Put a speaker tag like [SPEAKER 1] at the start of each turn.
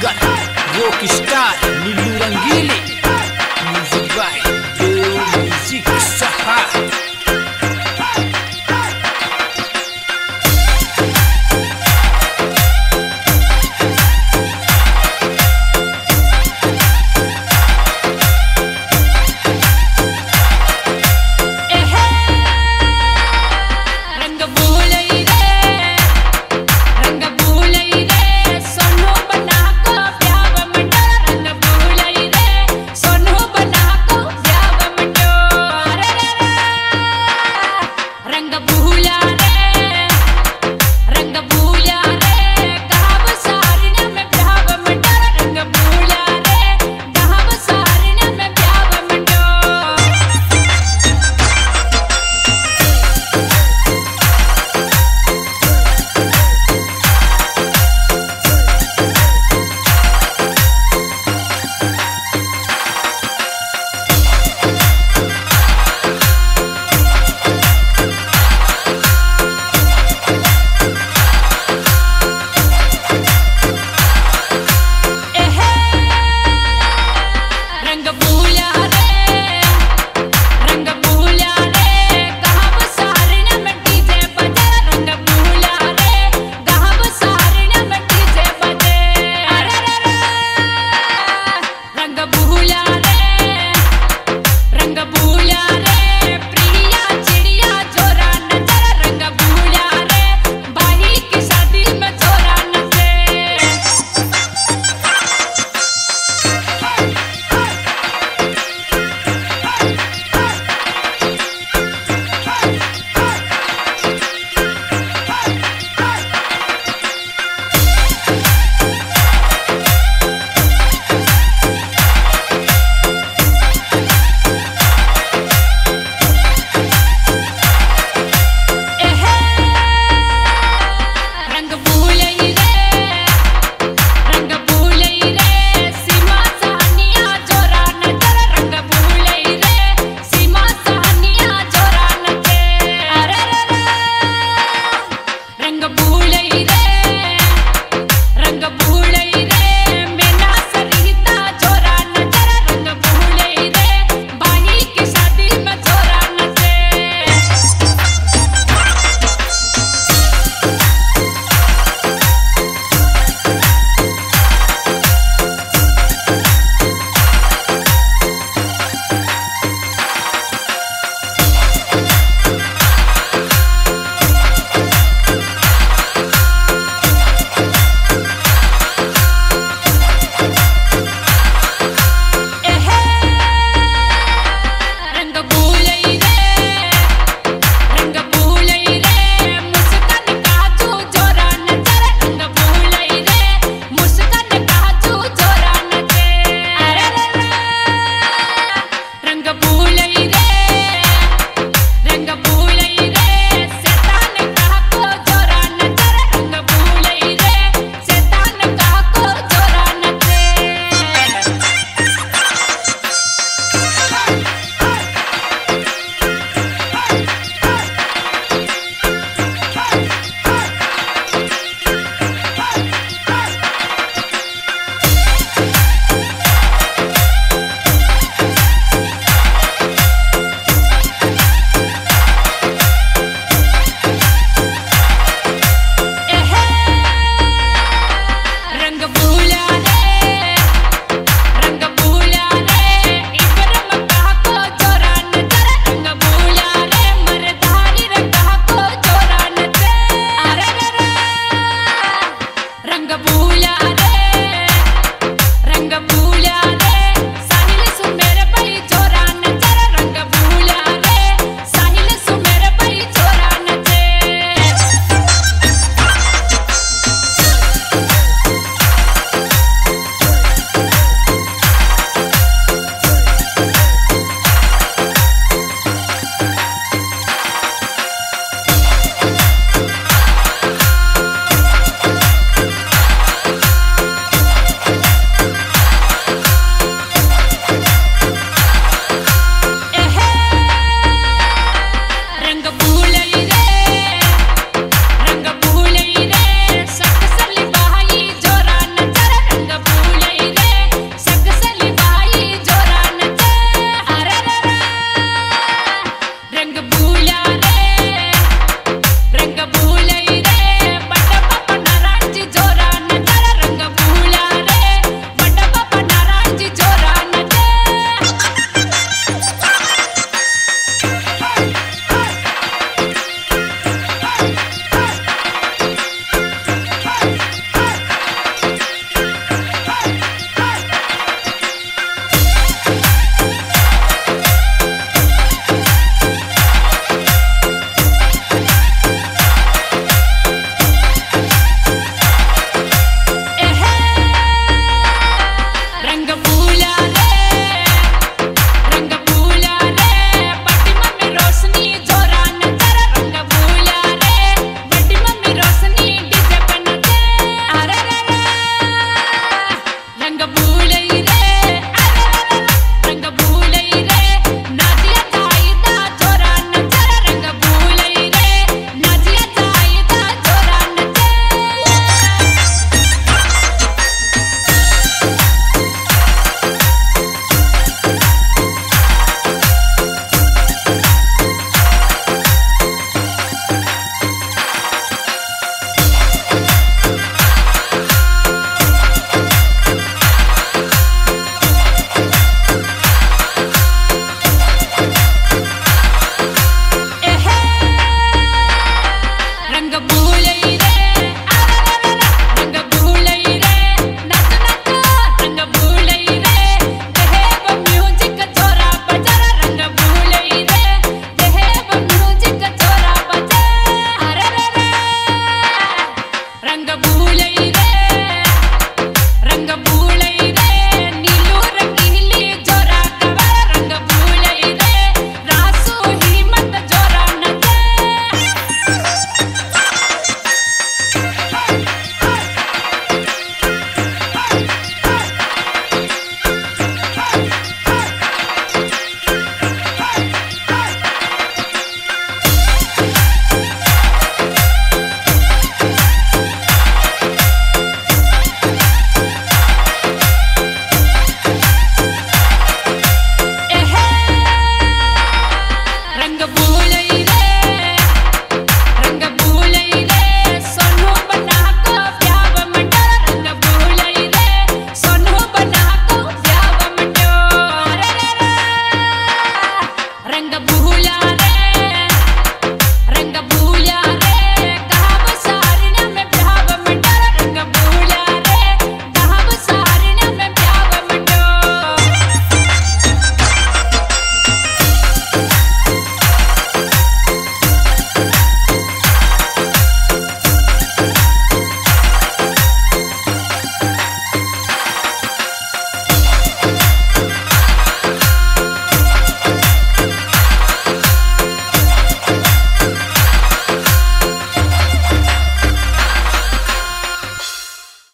[SPEAKER 1] Rocky Star, Nilurangili.